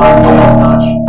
наш.